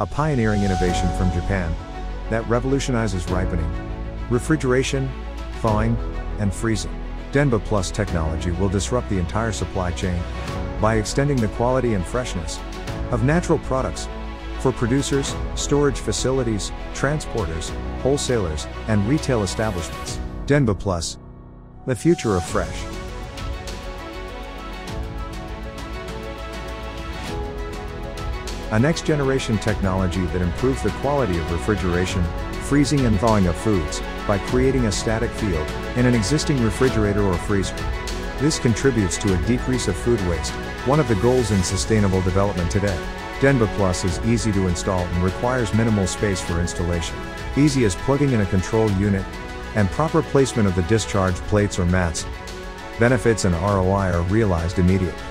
a pioneering innovation from Japan that revolutionizes ripening, refrigeration, thawing, and freezing. Denba Plus technology will disrupt the entire supply chain by extending the quality and freshness of natural products for producers, storage facilities, transporters, wholesalers, and retail establishments. Denba Plus, the future of fresh. A next generation technology that improves the quality of refrigeration, freezing and thawing of foods, by creating a static field in an existing refrigerator or freezer. This contributes to a decrease of food waste, one of the goals in sustainable development today. Denba Plus is easy to install and requires minimal space for installation. Easy as plugging in a control unit, and proper placement of the discharge plates or mats. Benefits and ROI are realized immediately.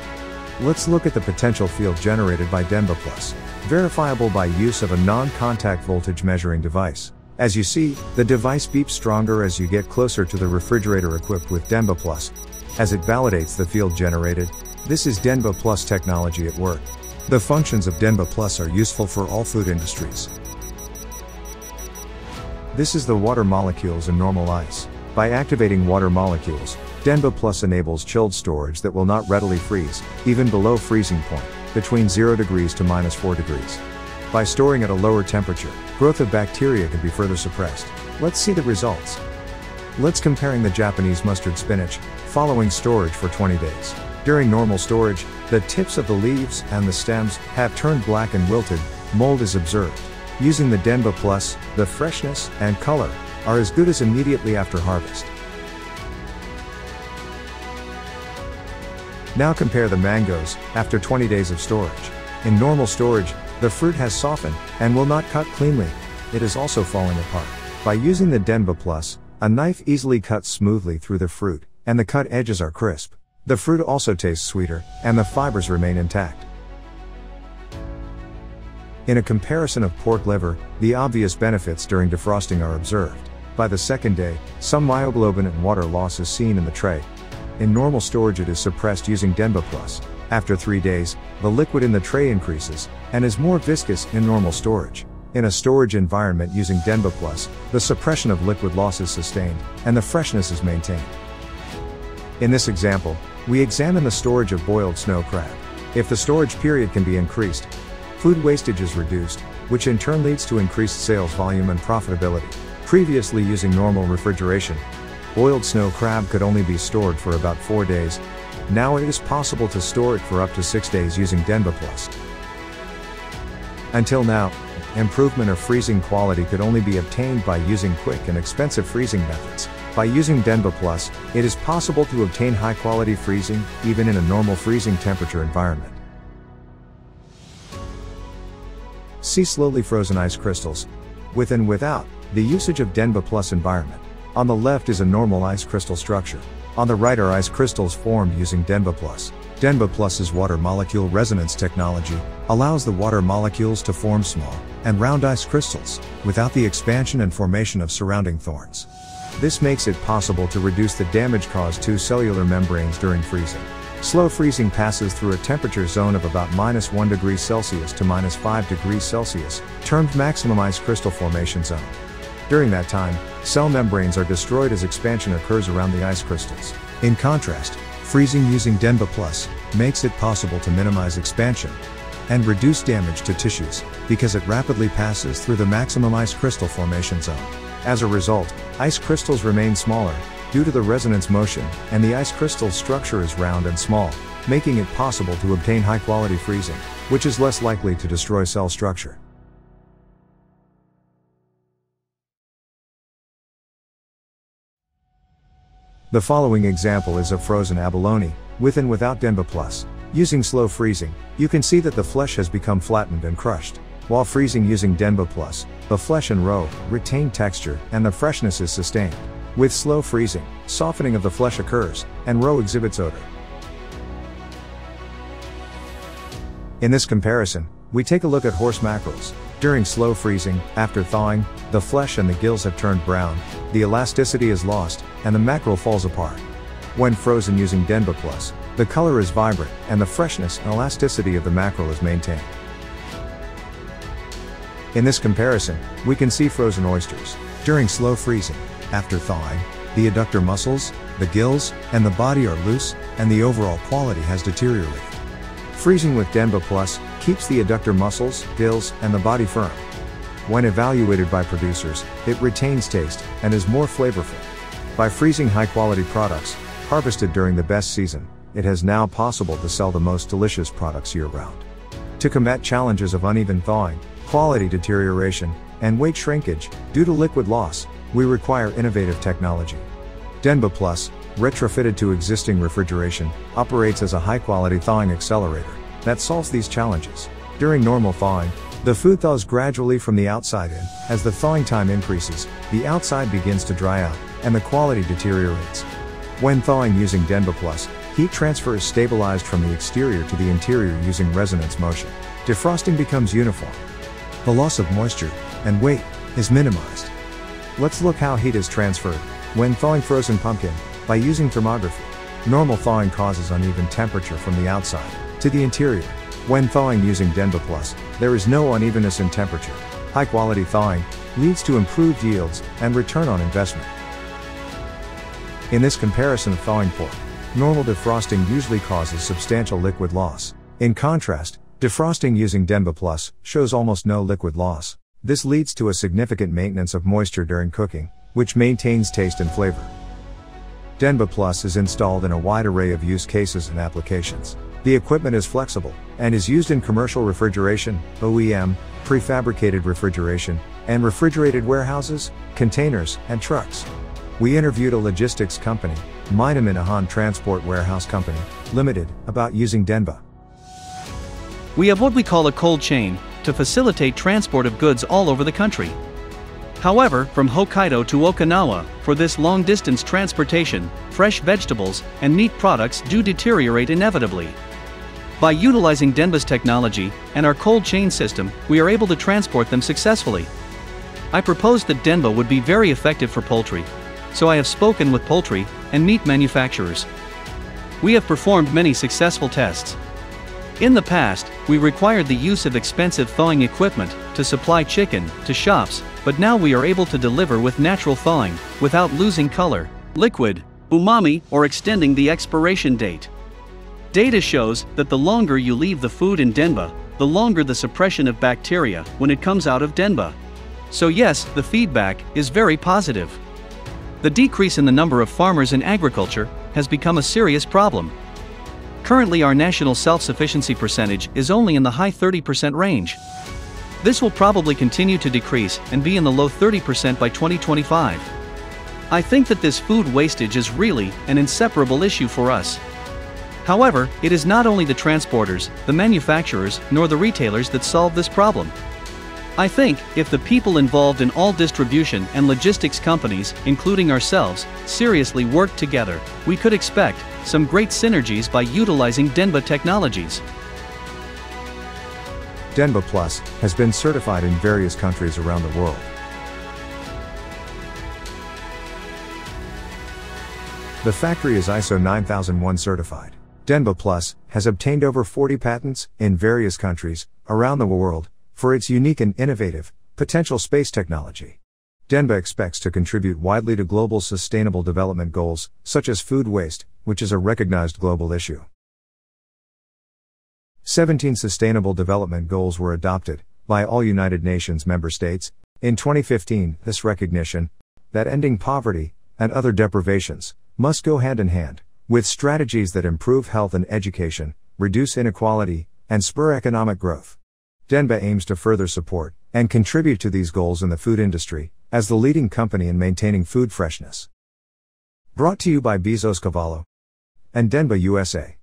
Let's look at the potential field generated by Denba Plus, verifiable by use of a non-contact voltage measuring device. As you see, the device beeps stronger as you get closer to the refrigerator equipped with Denba Plus. As it validates the field generated, this is Denba Plus technology at work. The functions of Denba Plus are useful for all food industries. This is the water molecules in normal ice. By activating water molecules, Denba Plus enables chilled storage that will not readily freeze, even below freezing point, between 0 degrees to minus 4 degrees. By storing at a lower temperature, growth of bacteria can be further suppressed. Let's see the results. Let's comparing the Japanese mustard spinach, following storage for 20 days. During normal storage, the tips of the leaves and the stems have turned black and wilted, mold is observed. Using the Denba Plus, the freshness and color are as good as immediately after harvest. Now compare the mangoes, after 20 days of storage. In normal storage, the fruit has softened, and will not cut cleanly, it is also falling apart. By using the Denba Plus, a knife easily cuts smoothly through the fruit, and the cut edges are crisp. The fruit also tastes sweeter, and the fibers remain intact. In a comparison of pork liver, the obvious benefits during defrosting are observed. By the second day, some myoglobin and water loss is seen in the tray. In normal storage it is suppressed using Denba Plus. After 3 days, the liquid in the tray increases, and is more viscous in normal storage. In a storage environment using Denba Plus, the suppression of liquid loss is sustained, and the freshness is maintained. In this example, we examine the storage of boiled snow crab. If the storage period can be increased, food wastage is reduced, which in turn leads to increased sales volume and profitability. Previously using normal refrigeration, boiled snow crab could only be stored for about 4 days, now it is possible to store it for up to 6 days using Denba Plus. Until now, improvement of freezing quality could only be obtained by using quick and expensive freezing methods. By using Denba Plus, it is possible to obtain high quality freezing, even in a normal freezing temperature environment. See slowly frozen ice crystals. With and without, the usage of Denba Plus environment. On the left is a normal ice crystal structure. On the right are ice crystals formed using Denba Plus. Denba Plus's water molecule resonance technology allows the water molecules to form small and round ice crystals without the expansion and formation of surrounding thorns. This makes it possible to reduce the damage caused to cellular membranes during freezing. Slow freezing passes through a temperature zone of about minus 1 degrees Celsius to minus 5 degrees Celsius, termed maximum ice crystal formation zone. During that time, cell membranes are destroyed as expansion occurs around the ice crystals. In contrast, freezing using Denba Plus makes it possible to minimize expansion and reduce damage to tissues because it rapidly passes through the maximum ice crystal formation zone. As a result, ice crystals remain smaller due to the resonance motion, and the ice crystal structure is round and small, making it possible to obtain high quality freezing, which is less likely to destroy cell structure. The following example is of frozen abalone, with and without Denba Plus. Using slow freezing, you can see that the flesh has become flattened and crushed. While freezing using Denba Plus, the flesh and roe retain texture and the freshness is sustained. With slow freezing, softening of the flesh occurs, and roe exhibits odor. In this comparison, we take a look at horse mackerels. During slow freezing, after thawing, the flesh and the gills have turned brown, the elasticity is lost, and the mackerel falls apart. When frozen using Denba Plus, the color is vibrant, and the freshness and elasticity of the mackerel is maintained. In this comparison, we can see frozen oysters. During slow freezing, after thawing, the adductor muscles, the gills, and the body are loose, and the overall quality has deteriorated. Freezing with Denba Plus keeps the adductor muscles, gills, and the body firm. When evaluated by producers, it retains taste and is more flavorful. By freezing high quality products, harvested during the best season, it has now possible to sell the most delicious products year round. To combat challenges of uneven thawing, quality deterioration, and weight shrinkage, due to liquid loss, we require innovative technology. Denba Plus, retrofitted to existing refrigeration, operates as a high quality thawing accelerator that solves these challenges. During normal thawing, the food thaws gradually from the outside in. As the thawing time increases, the outside begins to dry out, and the quality deteriorates. When thawing using Denba Plus, heat transfer is stabilized from the exterior to the interior using resonance motion. Defrosting becomes uniform. The loss of moisture and weight is minimized. Let's look how heat is transferred when thawing frozen pumpkin by using thermography. Normal thawing causes uneven temperature from the outside to the interior. When thawing using Denba Plus, there is no unevenness in temperature. High quality thawing leads to improved yields and return on investment. In this comparison of thawing pork, normal defrosting usually causes substantial liquid loss. In contrast, defrosting using Denba Plus shows almost no liquid loss. This leads to a significant maintenance of moisture during cooking, which maintains taste and flavor. Denba Plus is installed in a wide array of use cases and applications. The equipment is flexible and is used in commercial refrigeration, OEM, prefabricated refrigeration, and refrigerated warehouses, containers, and trucks. We interviewed a logistics company, Minaminahan Transport Warehouse Company, Limited, about using Denba. We have what we call a cold chain to facilitate transport of goods all over the country. However, from Hokkaido to Okinawa, for this long distance transportation, fresh vegetables and meat products do deteriorate inevitably. By utilizing Denba's technology and our cold chain system, we are able to transport them successfully. I propose that Denba would be very effective for poultry, so I have spoken with poultry and meat manufacturers. We have performed many successful tests. In the past, we required the use of expensive thawing equipment to supply chicken to shops, but now we are able to deliver with natural thawing without losing color, liquid, umami, or extending the expiration date. Data shows that the longer you leave the food in Denba, the longer the suppression of bacteria when it comes out of Denba. So, yes, the feedback is very positive. The decrease in the number of farmers in agriculture has become a serious problem. Currently, our national self sufficiency percentage is only in the high 30% range. This will probably continue to decrease and be in the low 30% by 2025. I think that this food wastage is really an inseparable issue for us. However, it is not only the transporters, the manufacturers, nor the retailers that solve this problem. I think, if the people involved in all distribution and logistics companies, including ourselves, seriously worked together, we could expect some great synergies by utilizing Denba technologies. Denba Plus has been certified in various countries around the world. The factory is ISO 9001 certified. Denba Plus has obtained over 40 patents in various countries around the world for its unique and innovative, potential space technology. Denba expects to contribute widely to global sustainable development goals, such as food waste, which is a recognized global issue. 17 Sustainable Development Goals were adopted by all United Nations member states in 2015. This recognition that ending poverty and other deprivations must go hand in hand with strategies that improve health and education, reduce inequality, and spur economic growth. Denba aims to further support and contribute to these goals in the food industry as the leading company in maintaining food freshness. Brought to you by Bizos Cavallo and Denba USA.